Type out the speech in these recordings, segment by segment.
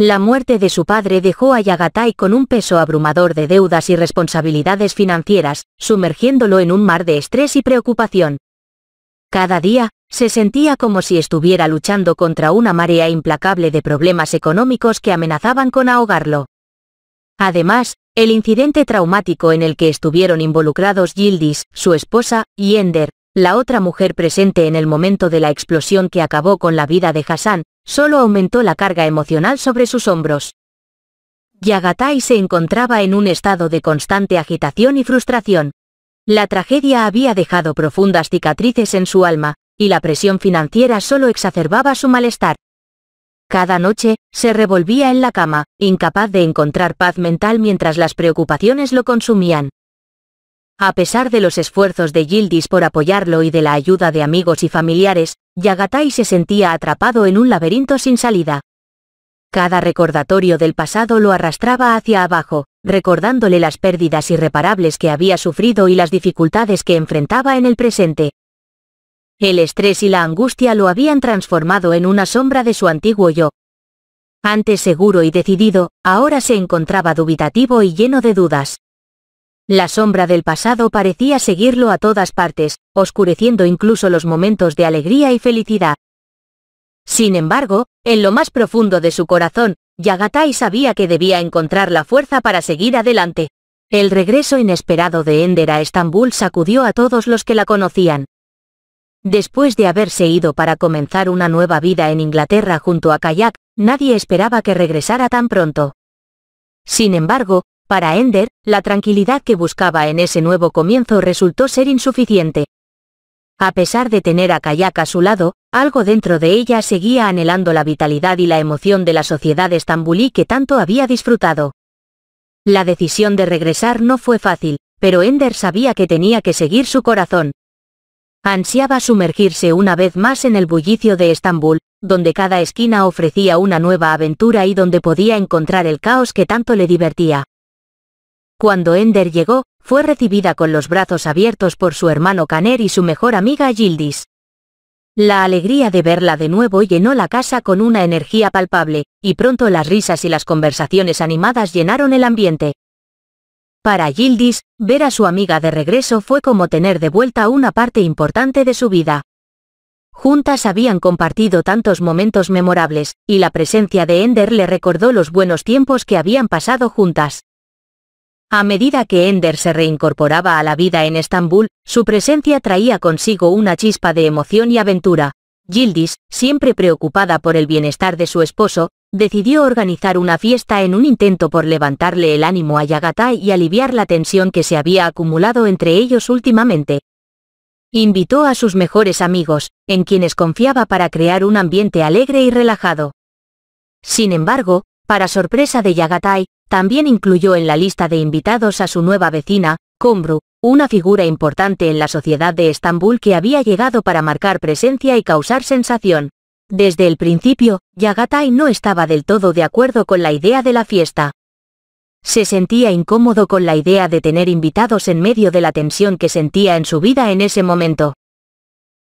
La muerte de su padre dejó a Yagatai con un peso abrumador de deudas y responsabilidades financieras, sumergiéndolo en un mar de estrés y preocupación. Cada día, se sentía como si estuviera luchando contra una marea implacable de problemas económicos que amenazaban con ahogarlo. Además, el incidente traumático en el que estuvieron involucrados Yildiz, su esposa, y Ender, la otra mujer presente en el momento de la explosión que acabó con la vida de Hassan, solo aumentó la carga emocional sobre sus hombros. Yagatai se encontraba en un estado de constante agitación y frustración. La tragedia había dejado profundas cicatrices en su alma, y la presión financiera solo exacerbaba su malestar. Cada noche, se revolvía en la cama, incapaz de encontrar paz mental mientras las preocupaciones lo consumían. A pesar de los esfuerzos de Yildiz por apoyarlo y de la ayuda de amigos y familiares, Yagatai se sentía atrapado en un laberinto sin salida. Cada recordatorio del pasado lo arrastraba hacia abajo, recordándole las pérdidas irreparables que había sufrido y las dificultades que enfrentaba en el presente. El estrés y la angustia lo habían transformado en una sombra de su antiguo yo. Antes seguro y decidido, ahora se encontraba dubitativo y lleno de dudas. La sombra del pasado parecía seguirlo a todas partes, oscureciendo incluso los momentos de alegría y felicidad. Sin embargo, en lo más profundo de su corazón, Yagatai sabía que debía encontrar la fuerza para seguir adelante. El regreso inesperado de Ender a Estambul sacudió a todos los que la conocían. Después de haberse ido para comenzar una nueva vida en Inglaterra junto a Kayak, nadie esperaba que regresara tan pronto. Sin embargo, para Ender, la tranquilidad que buscaba en ese nuevo comienzo resultó ser insuficiente. A pesar de tener a Kayak a su lado, algo dentro de ella seguía anhelando la vitalidad y la emoción de la sociedad estambulí que tanto había disfrutado. La decisión de regresar no fue fácil, pero Ender sabía que tenía que seguir su corazón. Ansiaba sumergirse una vez más en el bullicio de Estambul, donde cada esquina ofrecía una nueva aventura y donde podía encontrar el caos que tanto le divertía. Cuando Ender llegó, fue recibida con los brazos abiertos por su hermano Caner y su mejor amiga Gildis. La alegría de verla de nuevo llenó la casa con una energía palpable, y pronto las risas y las conversaciones animadas llenaron el ambiente. Para Gildis, ver a su amiga de regreso fue como tener de vuelta una parte importante de su vida. Juntas habían compartido tantos momentos memorables, y la presencia de Ender le recordó los buenos tiempos que habían pasado juntas. A medida que Ender se reincorporaba a la vida en Estambul, su presencia traía consigo una chispa de emoción y aventura. Gildis, siempre preocupada por el bienestar de su esposo, decidió organizar una fiesta en un intento por levantarle el ánimo a Yagatai y aliviar la tensión que se había acumulado entre ellos últimamente. Invitó a sus mejores amigos, en quienes confiaba para crear un ambiente alegre y relajado. Sin embargo, para sorpresa de Yagatai, también incluyó en la lista de invitados a su nueva vecina, Kumbru, una figura importante en la sociedad de Estambul que había llegado para marcar presencia y causar sensación. Desde el principio, Yagatai no estaba del todo de acuerdo con la idea de la fiesta. Se sentía incómodo con la idea de tener invitados en medio de la tensión que sentía en su vida en ese momento.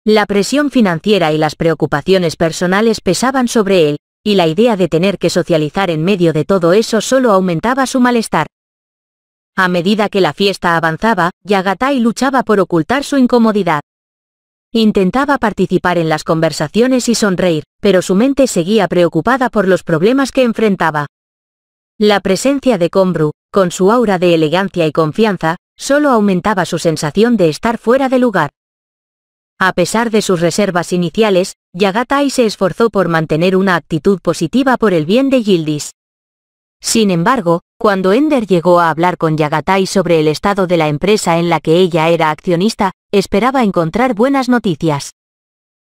La presión financiera y las preocupaciones personales pesaban sobre él, y la idea de tener que socializar en medio de todo eso solo aumentaba su malestar. A medida que la fiesta avanzaba, Yagatai luchaba por ocultar su incomodidad. Intentaba participar en las conversaciones y sonreír, pero su mente seguía preocupada por los problemas que enfrentaba. La presencia de Combru, con su aura de elegancia y confianza, solo aumentaba su sensación de estar fuera de lugar. A pesar de sus reservas iniciales, Yagatai se esforzó por mantener una actitud positiva por el bien de Yildiz. Sin embargo, cuando Ender llegó a hablar con Yagatai sobre el estado de la empresa en la que ella era accionista, esperaba encontrar buenas noticias.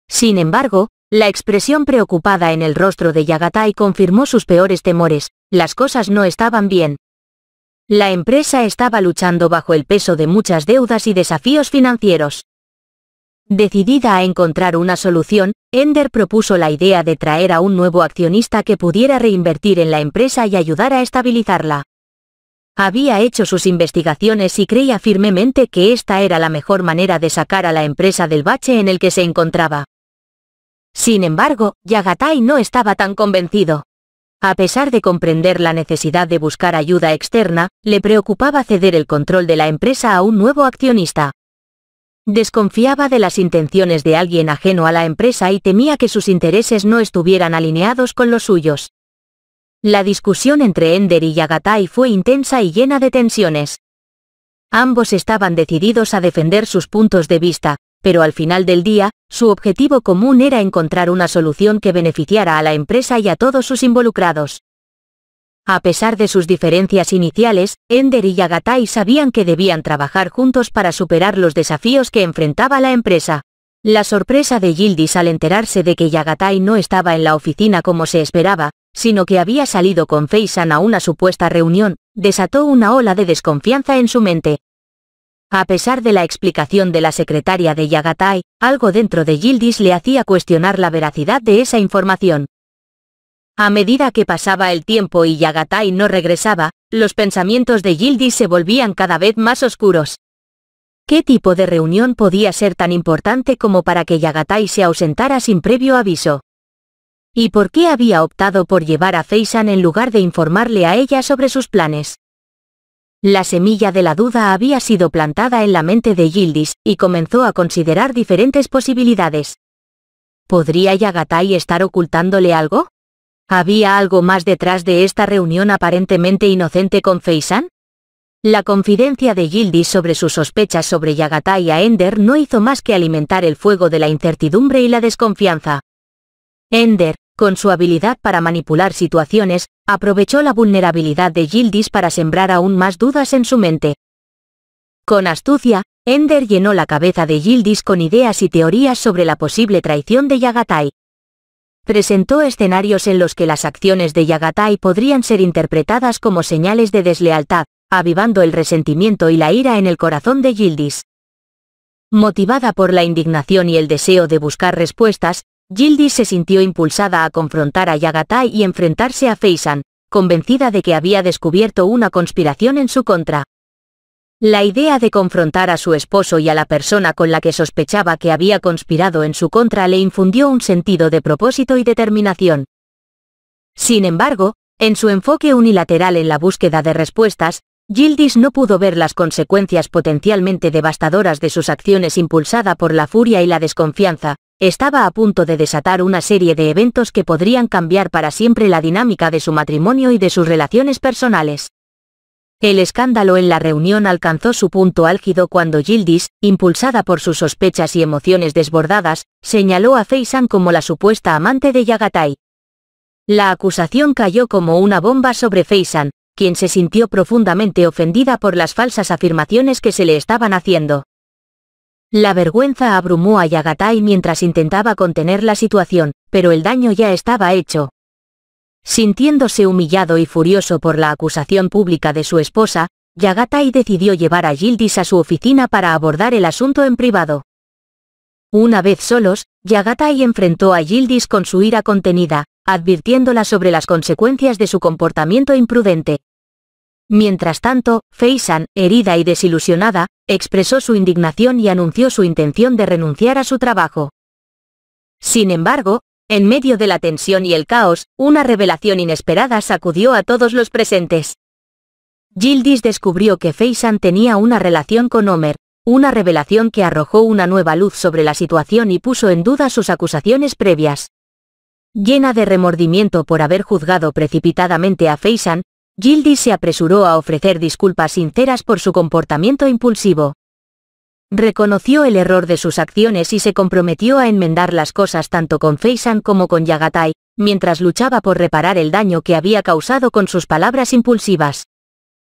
Sin embargo, la expresión preocupada en el rostro de Yagatai confirmó sus peores temores, las cosas no estaban bien. La empresa estaba luchando bajo el peso de muchas deudas y desafíos financieros. Decidida a encontrar una solución, Ender propuso la idea de traer a un nuevo accionista que pudiera reinvertir en la empresa y ayudar a estabilizarla. Había hecho sus investigaciones y creía firmemente que esta era la mejor manera de sacar a la empresa del bache en el que se encontraba. Sin embargo, Yagatai no estaba tan convencido. A pesar de comprender la necesidad de buscar ayuda externa, le preocupaba ceder el control de la empresa a un nuevo accionista. Desconfiaba de las intenciones de alguien ajeno a la empresa y temía que sus intereses no estuvieran alineados con los suyos. La discusión entre Ender y Yagatai fue intensa y llena de tensiones. Ambos estaban decididos a defender sus puntos de vista, pero al final del día, su objetivo común era encontrar una solución que beneficiara a la empresa y a todos sus involucrados. A pesar de sus diferencias iniciales, Ender y Yagatai sabían que debían trabajar juntos para superar los desafíos que enfrentaba la empresa. La sorpresa de Yildiz al enterarse de que Yagatai no estaba en la oficina como se esperaba, sino que había salido con Feisan a una supuesta reunión, desató una ola de desconfianza en su mente. A pesar de la explicación de la secretaria de Yagatai, algo dentro de Yildiz le hacía cuestionar la veracidad de esa información. A medida que pasaba el tiempo y Yagatai no regresaba, los pensamientos de Yildiz se volvían cada vez más oscuros. ¿Qué tipo de reunión podía ser tan importante como para que Yagatai se ausentara sin previo aviso? ¿Y por qué había optado por llevar a Feisan en lugar de informarle a ella sobre sus planes? La semilla de la duda había sido plantada en la mente de Yildiz, y comenzó a considerar diferentes posibilidades. ¿Podría Yagatai estar ocultándole algo? ¿Había algo más detrás de esta reunión aparentemente inocente con Feisan? La confidencia de Yildiz sobre sus sospechas sobre Yagatai a Ender no hizo más que alimentar el fuego de la incertidumbre y la desconfianza. Ender, con su habilidad para manipular situaciones, aprovechó la vulnerabilidad de Yildiz para sembrar aún más dudas en su mente. Con astucia, Ender llenó la cabeza de Yildiz con ideas y teorías sobre la posible traición de Yagatai. Presentó escenarios en los que las acciones de Yagatai podrían ser interpretadas como señales de deslealtad, avivando el resentimiento y la ira en el corazón de Yildiz. Motivada por la indignación y el deseo de buscar respuestas, Yildiz se sintió impulsada a confrontar a Yagatai y enfrentarse a Feisan, convencida de que había descubierto una conspiración en su contra. La idea de confrontar a su esposo y a la persona con la que sospechaba que había conspirado en su contra le infundió un sentido de propósito y determinación. Sin embargo, en su enfoque unilateral en la búsqueda de respuestas, Yildiz no pudo ver las consecuencias potencialmente devastadoras de sus acciones impulsada por la furia y la desconfianza, estaba a punto de desatar una serie de eventos que podrían cambiar para siempre la dinámica de su matrimonio y de sus relaciones personales. El escándalo en la reunión alcanzó su punto álgido cuando Yildiz, impulsada por sus sospechas y emociones desbordadas, señaló a Feisan como la supuesta amante de Yagatai. La acusación cayó como una bomba sobre Feisan, quien se sintió profundamente ofendida por las falsas afirmaciones que se le estaban haciendo. La vergüenza abrumó a Yagatai mientras intentaba contener la situación, pero el daño ya estaba hecho. Sintiéndose humillado y furioso por la acusación pública de su esposa, Yagatai decidió llevar a Yildiz a su oficina para abordar el asunto en privado. Una vez solos, Yagatai enfrentó a Yildiz con su ira contenida, advirtiéndola sobre las consecuencias de su comportamiento imprudente. Mientras tanto, Feisan, herida y desilusionada, expresó su indignación y anunció su intención de renunciar a su trabajo. Sin embargo, en medio de la tensión y el caos, una revelación inesperada sacudió a todos los presentes. Gildis descubrió que Feisan tenía una relación con Homer, una revelación que arrojó una nueva luz sobre la situación y puso en duda sus acusaciones previas. Llena de remordimiento por haber juzgado precipitadamente a Feisan, Gildy se apresuró a ofrecer disculpas sinceras por su comportamiento impulsivo. Reconoció el error de sus acciones y se comprometió a enmendar las cosas tanto con Feisan como con Yagatai, mientras luchaba por reparar el daño que había causado con sus palabras impulsivas.